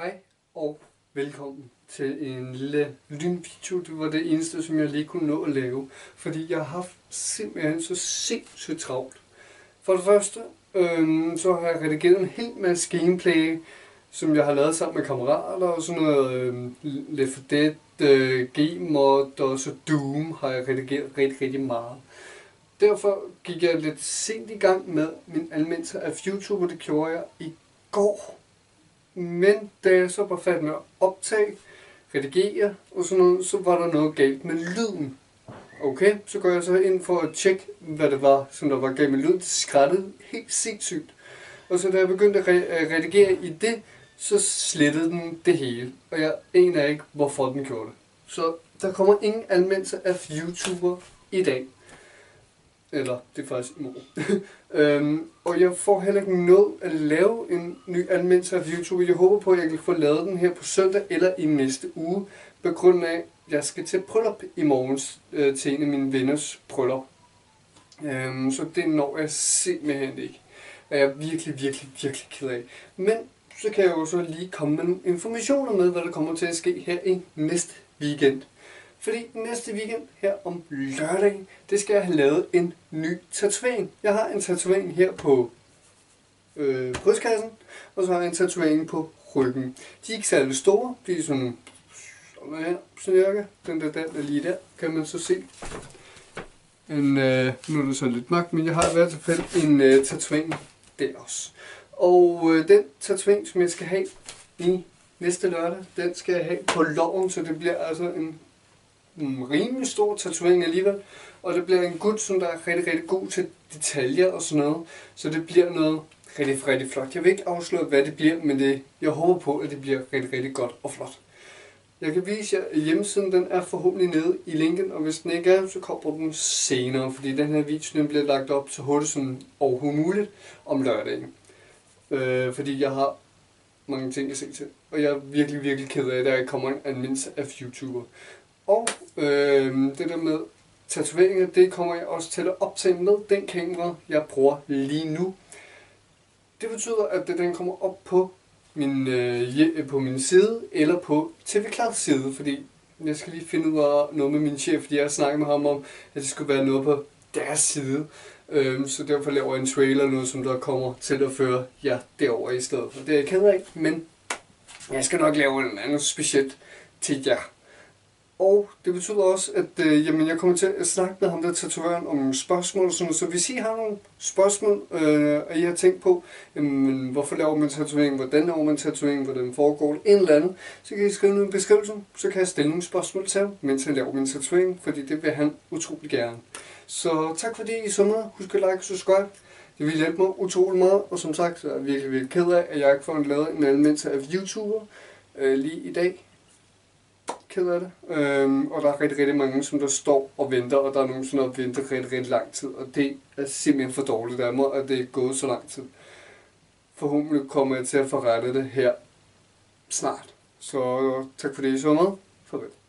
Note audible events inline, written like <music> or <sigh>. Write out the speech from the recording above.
Hej og velkommen til en lille lynvideo. Det var det eneste, som jeg lige kunne nå at lave, fordi jeg har haft simpelthen så sindssygt travlt. For det første, øhm, så har jeg redigeret en hel masse gameplay, som jeg har lavet sammen med kammerater og sådan noget øhm, Left 4 Dead, øh, Gmod og så Doom har jeg redigeret rigtig, rigtig meget. Derfor gik jeg lidt sent i gang med min anmeldelse af YouTuber, det gjorde jeg i går. Men da jeg så var færdig med at optage, redigere og sådan noget, så var der noget galt med lyden. Okay, så går jeg så ind for at tjekke, hvad det var, som der var galt med lyden. Det skrættede helt sindssygt. Og så da jeg begyndte at re- redigere i det, så slettede den det hele. Og jeg aner ikke, hvorfor den gjorde det. Så der kommer ingen anmeldelse af YouTuber i dag. Eller det er faktisk i morgen. <laughs> øhm, og jeg får heller ikke noget at lave en ny anmeldelse af YouTube. Jeg håber på, at jeg kan få lavet den her på søndag eller i næste uge. På grund af, at jeg skal til bryllup i morgens øh, til en af mine venners bryllup. Øhm, så det når jeg simpelthen ikke. Og jeg er virkelig, virkelig, virkelig ked af. Men så kan jeg jo så lige komme med nogle informationer med, hvad der kommer til at ske her i næste weekend. Fordi næste weekend her om lørdag, det skal jeg have lavet en ny tatovering. Jeg har en tatovering her på øh, brystkassen, og så har jeg en tatovering på ryggen. De er ikke særlig store, de er sådan, sådan her, cirka. Den der, den der lige der, kan man så se. En, øh, nu er det så lidt magt, men jeg har i hvert fald en øh, tatovering der også. Og øh, den tatovering, som jeg skal have i næste lørdag, den skal jeg have på loven, så det bliver altså en en rimelig stor tatovering alligevel. Og det bliver en gut, som der er rigtig, rigtig god til detaljer og sådan noget. Så det bliver noget rigtig, rigtig flot. Jeg vil ikke afsløre, hvad det bliver, men det, jeg håber på, at det bliver rigtig, rigtig godt og flot. Jeg kan vise jer, at hjemmesiden den er forhåbentlig nede i linken, og hvis den ikke er, så kommer den senere, fordi den her video den bliver lagt op så hurtigt som overhovedet muligt om lørdagen. Øh, fordi jeg har mange ting at se til, og jeg er virkelig, virkelig ked af, at der ikke kommer en anmeldelse af YouTuber. Og øh, det der med tatoveringer, det kommer jeg også til at optage med den kamera, jeg bruger lige nu. Det betyder, at den kommer op på min, øh, på min side, eller på tv klart side, fordi jeg skal lige finde ud af noget med min chef, fordi jeg har snakket med ham om, at det skulle være noget på deres side. Øhm, så derfor laver jeg en trailer nu, som der kommer til at føre jer derover i stedet for. Det er jeg ked af, men jeg skal nok lave en anden specielt til jer. Og det betyder også, at øh, jamen, jeg kommer til at snakke med ham der tatovøren om nogle spørgsmål og sådan noget. Så hvis I har nogle spørgsmål, øh, og I har tænkt på, jamen, hvorfor laver man tatovering, hvordan laver man tatovering, hvordan foregår det, en eller anden, så kan I skrive noget i beskrivelsen. Så kan jeg stille nogle spørgsmål til ham, mens han laver min tatovering, fordi det vil han utrolig gerne. Så tak fordi I så med. Husk at like og subscribe. Det vil hjælpe mig utrolig meget, og som sagt, så er jeg virkelig, virkelig ked af, at jeg ikke får lavet en anmeldelse af YouTuber øh, lige i dag ked af det. Øhm, og der er rigtig, rigtig mange, som der står og venter, og der er nogen, som der venter rigtig, rigtig lang tid. Og det er simpelthen for dårligt af mig, at det er gået så lang tid. Forhåbentlig kommer jeg til at forrette det her snart. Så øh, tak fordi I så med. Farvel.